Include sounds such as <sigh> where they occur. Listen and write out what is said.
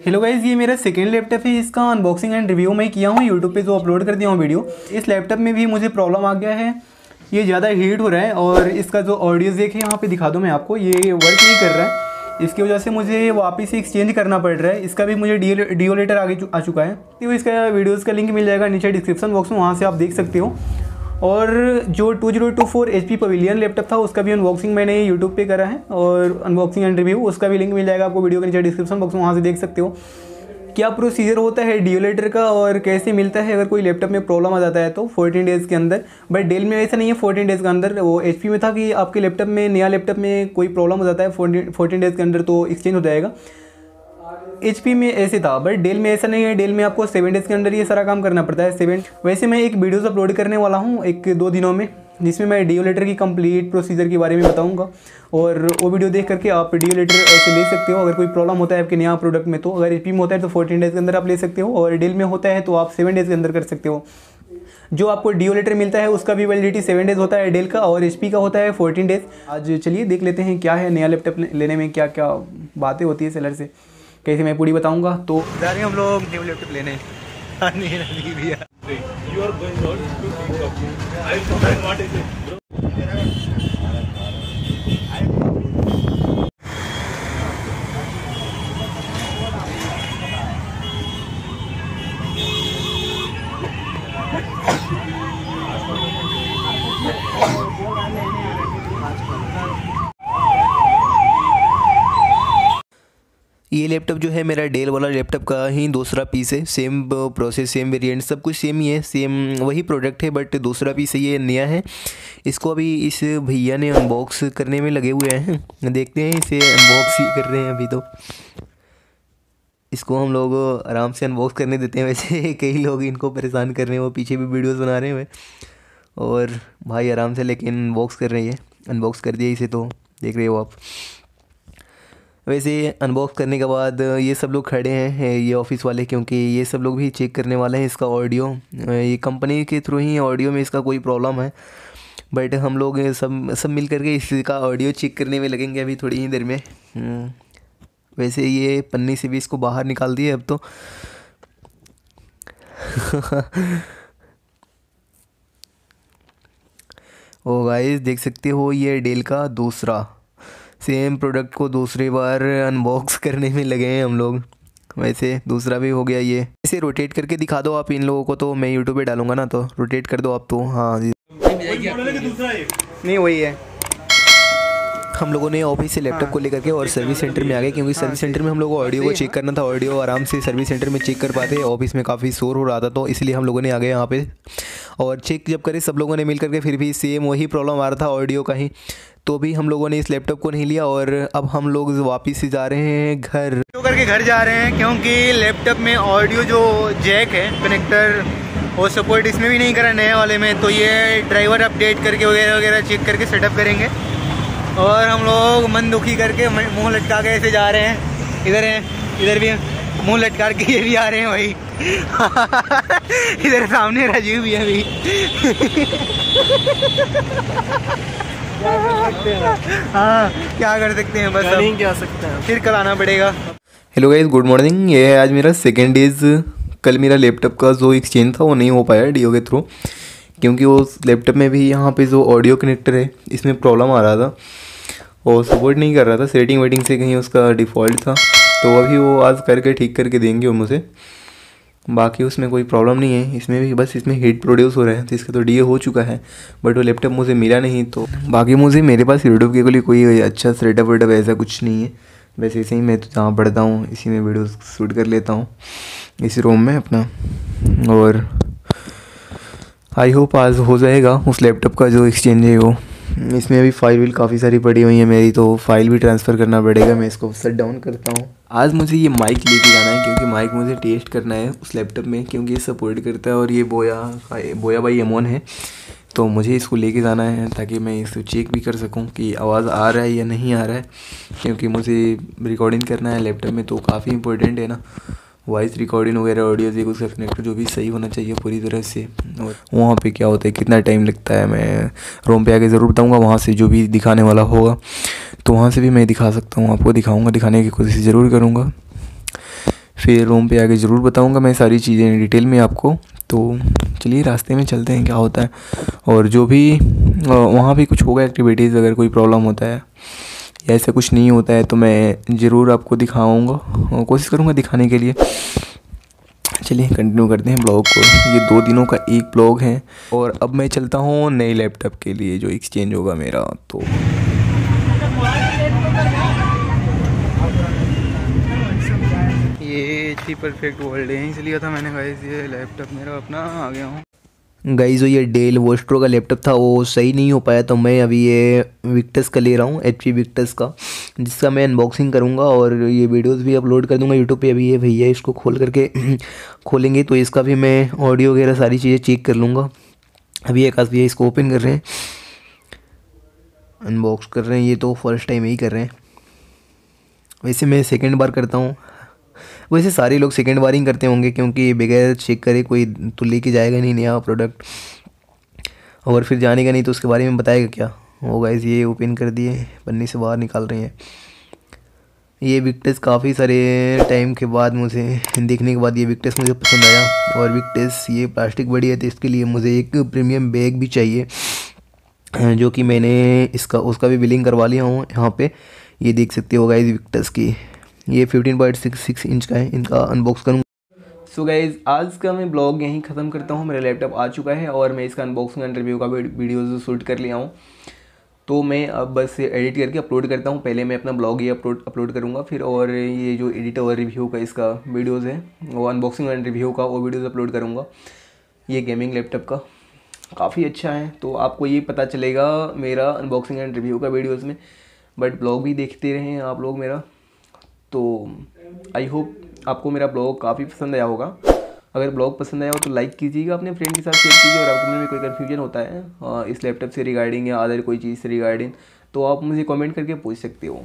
Hello guys ये मेरा second laptop है, इसका अनबॉक्सिंग एंड रिव्यू मैं किया हूँ यूट्यूब पे जो अपलोड कर दिया हूँ वीडियो इस लैपटॉप में भी मुझे प्रॉब्लम आ गया है। ये ज़्यादा हीट हो रहा है और इसका जो ऑडियो देख है, यहाँ पे दिखा दूँ मैं आपको, ये वर्क नहीं कर रहा है। इसकी वजह से मुझे वापस एक्सचेंज करना पड़ रहा है। इसका भी मुझे डी लेटर आगे आ चुका है। तो इसका वीडियोज़ का लिंक मिल जाएगा नीचे डिस्क्रिप्शन बॉक्स में, वहाँ से आप देख सकते हो। और जो two zero two four H P Pavilion laptop था, उसका भी अनबॉक्सिंग मैंने यूट्यूब पे करा है और अनबॉक्सिंग एंड रिव्यू उसका भी लिंक मिल जाएगा आपको वीडियो के नीचे डिस्क्रिप्शन बॉक्स में, वहाँ से देख सकते हो। क्या प्रोसीजर होता है डियोलेटर का और कैसे मिलता है? अगर कोई लैपटॉप में प्रॉब्लम आ जाता है तो 14 डेज़ के अंदर। बट डेल में ऐसा नहीं है 14 डेज़ के अंदर वो HP में था कि आपके लैपटॉप में, नया लैपटॉप में कोई प्रॉब्लम हो जाता है फोर्टीन डेज़ के अंदर तो एक्सचेंज हो जाएगा। HP में ऐसे था बट डेल में ऐसा नहीं है। डेल में आपको सेवन डेज़ के अंदर ये सारा काम करना पड़ता है। सेवन वैसे मैं एक वीडियोज़ अपलोड करने वाला हूँ, एक दो दिनों में, जिसमें मैं डी लेटर की कंप्लीट प्रोसीजर के बारे में बताऊँगा। और वो वीडियो देख करके आप डी लेटर ऐसे ले सकते हो। अगर कोई प्रॉब्लम होता है आपके नया प्रोडक्ट में तो अगर HP में होता है तो फोर्टीन डेज़ के अंदर आप ले सकते हो। और डेल में होता है तो आप सेवन डेज़ के अंदर कर सकते हो। जो आपको डी लेटर मिलता है, उसका भी वैलिडिटी सेवन डेज़ होता है डेल का, और HP का होता है फोर्टीन डेज़ आज चलिए देख लेते हैं, क्या है नया लैपटॉप लेने में क्या क्या बातें होती है सेलर से। कैसे मैं पूरी बताऊँगा? तो जा रहे हैं हम लोग न्यू लैपटॉप लेने। भैया लैपटॉप जो है मेरा डेल वाला लैपटॉप का ही दूसरा पीस है। सेम प्रोसेस सेम वेरिएंट सब कुछ सेम ही है। सेम वही प्रोडक्ट है बट दूसरा पीस ये नया है। इसको अभी इस भैया ने अनबॉक्स करने में लगे हुए हैं। देखते हैं, इसे अनबॉक्स ही कर रहे हैं अभी तो। इसको हम लोग आराम से अनबॉक्स करने देते हैं। वैसे <laughs> कई लोग इनको परेशान कर रहे हैं, वो पीछे भी वीडियोज़ बना रहे हैं और भाई आराम से लेकिन अनबॉक्स कर रही है। अनबॉक्स कर दिया इसे तो। देख रहे हो आप। वैसे अनबॉक्स करने के बाद ये सब लोग खड़े हैं ये ऑफ़िस वाले क्योंकि ये सब लोग भी चेक करने वाले हैं इसका ऑडियो ये कंपनी के थ्रू ही ऑडियो में इसका कोई प्रॉब्लम है। बट हम लोग सब सब मिल करके इसका ऑडियो चेक करने में लगेंगे अभी थोड़ी ही देर में। हम्म, वैसे ये पन्नी से भी इसको बाहर निकाल दिए अब तो। <laughs> ओ गाइस देख सकते हो ये डेल का दूसरा। सेम प्रोडक्ट को दूसरी बार अनबॉक्स <laughs> करने में लगे हैं हम लोग। वैसे दूसरा भी हो गया ये। इसे रोटेट करके दिखा दो आप इन लोगों को तो मैं यूट्यूब पे डालूँगा ना तो। रोटेट कर दो आप तो हाँ नहीं, वही है। हम लोगों ने ऑफ़िस से लैपटॉप को लेकर के और सर्विस सेंटर में आ गए, क्योंकि सर्विस सेंटर में हम लोग को ऑडियो को चेक करना था। ऑडियो आराम से सर्विस सेंटर में चेक कर पाते ऑफ़िस में काफ़ी शोर हो रहा था तो इसलिए हम लोगों ने आ गए यहाँ पे और चेक जब करे, सब लोगों ने मिल करके फिर भी सेम वही प्रॉब्लम आ रहा था ऑडियो का ही। तो भी हम लोगों ने इस लैपटॉप को नहीं लिया और अब हम लोग वापस से जा रहे हैं घर। करके घर जा रहे हैं क्योंकि लैपटॉप में ऑडियो जो जैक है कनेक्टर वो सपोर्ट इसमें भी नहीं करा नए वाले में। तो ये ड्राइवर अपडेट करके वगैरह वगैरह चेक करके सेटअप करेंगे। और हम लोग मन दुखी करके मुँह लटका के ऐसे जा रहे हैं। इधर हैं, इधर भी मुँह लटकार के ये भी आ रहे हैं भाई। <laughs> इधर सामने राजीव भी है अभी। हाँ क्या कर सकते हैं बस नहीं क्या सकते हैं। फिर कल आना पड़ेगा। हेलो गाइज़ गुड मॉर्निंग ये है आज मेरा सेकेंड डेज़ कल मेरा लैपटॉप का जो एक्सचेंज था वो नहीं हो पाया डीओ के थ्रू क्योंकि वो लैपटॉप में भी यहाँ पे जो ऑडियो कनेक्टर है इसमें प्रॉब्लम आ रहा था। और सपोर्ट नहीं कर रहा था। सेटिंग वेटिंग से कहीं उसका डिफ़ॉल्ट था। तो अभी वो आज करके ठीक करके देंगे वो मुझे। बाकी उसमें कोई प्रॉब्लम नहीं है। इसमें भी बस इसमें हीट प्रोड्यूस हो रहा है तो इसका तो डीए हो चुका है। बट वो लैपटॉप मुझे मिला नहीं तो बाकी मुझे मेरे पास यूट्यूब के लिए कोई अच्छा सेटअप वेटअप ऐसा कुछ नहीं है। बस ऐसे ही मैं तो जहाँ पढ़ता हूँ, इसी में वीडियो शूट कर लेता हूँ, इसी रूम में अपना। और आई होप आज हो जाएगा उस लैपटॉप का जो एक्सचेंज है वो। इसमें अभी फ़ाइल विल काफ़ी सारी पड़ी हुई है मेरी तो फ़ाइल भी ट्रांसफ़र करना पड़ेगा। मैं इसको सेट डाउन करता हूँ। आज मुझे ये माइक लेके जाना है क्योंकि माइक मुझे टेस्ट करना है उस लैपटॉप में क्योंकि ये सपोर्ट करता है और ये बोया बोया भाई एमोन है। तो मुझे इसको लेके जाना है ताकि मैं इसको चेक भी कर सकूँ कि आवाज़ आ रहा है या नहीं आ रहा है। क्योंकि मुझे रिकॉर्डिंग करना है लैपटॉप में तो काफ़ी इंपॉर्टेंट है ना। वॉइस रिकॉर्डिंग वगैरह ऑडियो से उसका कनेक्टर जो भी सही होना चाहिए पूरी तरह से। और वहाँ पे क्या होता है, कितना टाइम लगता है, मैं रोम पे आके ज़रूर बताऊँगा, वहाँ से जो भी दिखाने वाला होगा तो वहाँ से भी मैं दिखा सकता हूँ, आपको दिखाऊँगा, दिखाने की कोशिश ज़रूर करूँगा। फिर रूम पे आके ज़रूर बताऊँगा मैं सारी चीज़ें डिटेल में आपको। तो चलिए, रास्ते में चलते हैं, क्या होता है। और जो भी वहाँ भी कुछ होगा एक्टिविटीज़ अगर कोई प्रॉब्लम होता है। या ऐसा कुछ नहीं होता है तो मैं ज़रूर आपको दिखाऊँगा। कोशिश करूँगा दिखाने के लिए। चलिए कंटिन्यू करते हैं ब्लॉग को। ये दो दिनों का एक ब्लॉग है। और अब मैं चलता हूँ नए लैपटॉप के लिए, जो एक्सचेंज होगा मेरा तो। ये थी परफेक्ट वर्ल्ड से लिया था मैंने कहा ये लैपटॉप मेरा अपना, आ गया हूँ। गाइस जो ये डेल वोस्ट्रो का लैपटॉप था, वो सही नहीं हो पाया तो मैं अभी ये विक्टस का ले रहा हूँ एच पी का, जिसका मैं अनबॉक्सिंग करूँगा और ये वीडियोस भी अपलोड कर दूँगा यूट्यूब पे। अभी ये भैया इसको खोल करके <clears throat> खोलेंगे तो इसका भी मैं ऑडियो वगैरह सारी चीज़ें चेक कर लूँगा। अभी एक आस भैया इसको ओपन कर रहे हैं। अनबॉक्स कर रहे हैं, ये तो फ़र्स्ट टाइम यही कर रहे हैं। वैसे मैं सेकेंड बार करता हूँ। वैसे सारे लोग सेकेंड ही करते होंगे, क्योंकि बगैर चेक करे कोई तो लेके जाएगा नहीं नया प्रोडक्ट और फिर जाने का नहीं तो उसके बारे में बताएगा क्या? वो गाइस ये ओपन कर दिए पन्नी से बाहर निकाल रहे हैं। ये विक्टेस काफ़ी सारे टाइम के बाद मुझे देखने के बाद ये विक्टेस मुझे पसंद आया। और विक्टेस ये प्लास्टिक बड़ी है तो इसके लिए मुझे एक प्रीमियम बैग भी चाहिए, जो कि मैंने इसका, उसका भी बिलिंग करवा लिया हूँ। यहाँ पे ये देख सकते हो गाइस विक्टस की। ये fifteen point six six inch का है, इनका अनबॉक्स करूँगा। सो गाइज़ आज का मैं ब्लॉग यहीं ख़त्म करता हूँ, मेरा लैपटॉप आ चुका है और मैं इसका अनबॉक्सिंग एंड रिव्यू का वीडियो शूट कर लिया हूँ। तो मैं अब बस एडिट करके अपलोड करता हूँ, पहले मैं अपना ब्लॉग ये अपलोड अपलोड करूँगा, फिर और ये जो एडिट और रिव्यू का इसका वीडियोज़ है, वो अनबॉक्सिंग एंड रिव्यू का वो वीडियोज़ अपलोड करूँगा, ये गेमिंग लैपटॉप का। काफ़ी अच्छा है तो आपको ये पता चलेगा मेरा अनबॉक्सिंग एंड रिव्यू का वीडियोज़ में बट ब्लॉग भी देखते रहें आप लोग मेरा। तो आई होप आपको मेरा ब्लॉग काफ़ी पसंद आया होगा। अगर ब्लॉग पसंद आया हो तो लाइक कीजिएगा, अपने फ्रेंड के साथ शेयर कीजिए और मन में कोई कन्फ्यूज़न होता है इस लैपटॉप से रिगार्डिंग या अदर कोई चीज़ से रिगार्डिंग तो आप मुझे कमेंट करके पूछ सकते हो।